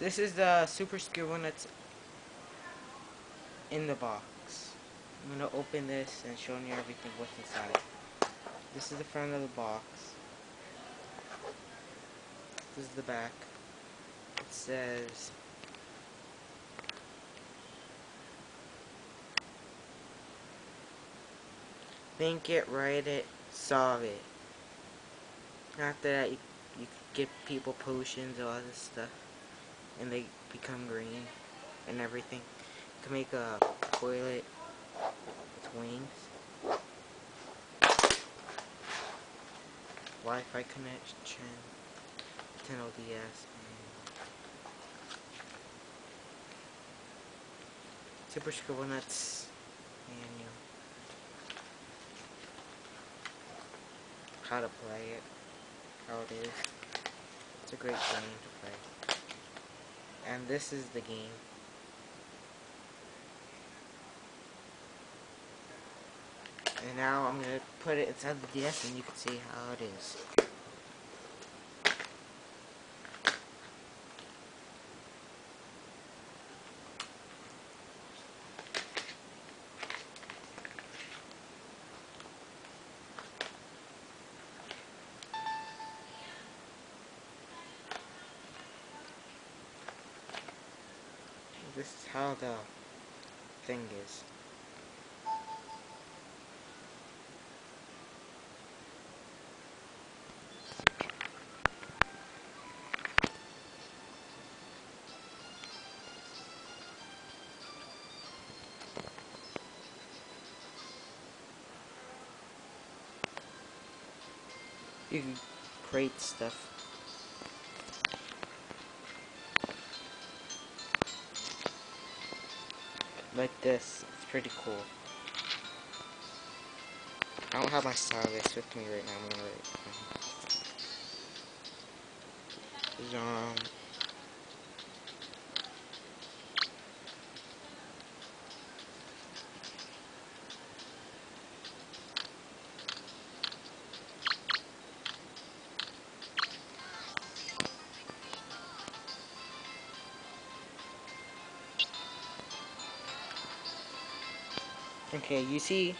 This is the super skill one that's in the box. I'm gonna open this and show you everything what's inside. This is the front of the box. This is the back. It says Think it, write it, solve it. After that, you, you give people potions, all this stuff, and they become green and everything. You can make a toilet with wings. Wi-Fi connection, Nintendo DS, Super Scribblenauts manual. How to play it, how it is. It's a great game to play. And this is the game. And now I'm going to put it inside the DS and you can see how it is. This is how the thing is. You can create stuff. Like this. It's pretty cool. I don't have my stylus with me right now. I'm gonna write. Um. Okay, you see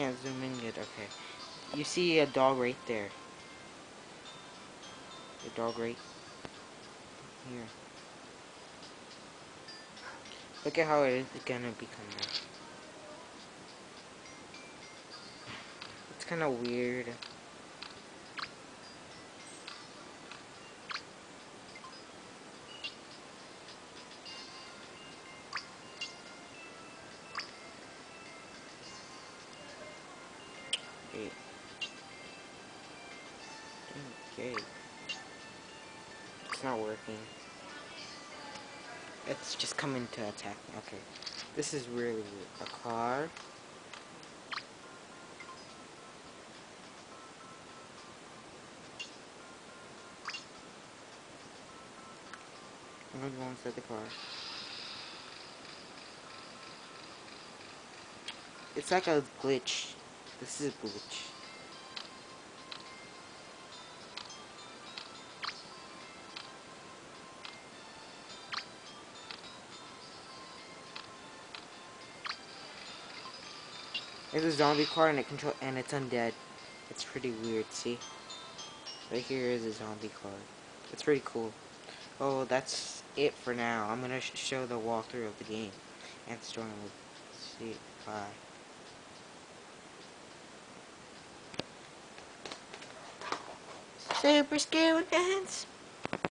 can't zoom in yet, okay. You see a dog right there. The dog right here. Look at how it is gonna become now. It's kinda weird. Okay. It's not working. It's just coming to attack me. Okay. This is really weird. A car. I'm gonna go inside the car. It's like a glitch. This is a glitch. It's a zombie car and it control and it's undead. It's pretty weird, see? Right here is a zombie car. It's pretty cool. Oh, that's it for now. I'm gonna sh show the walkthrough of the game and story mode. See, bye. Super Skeletons!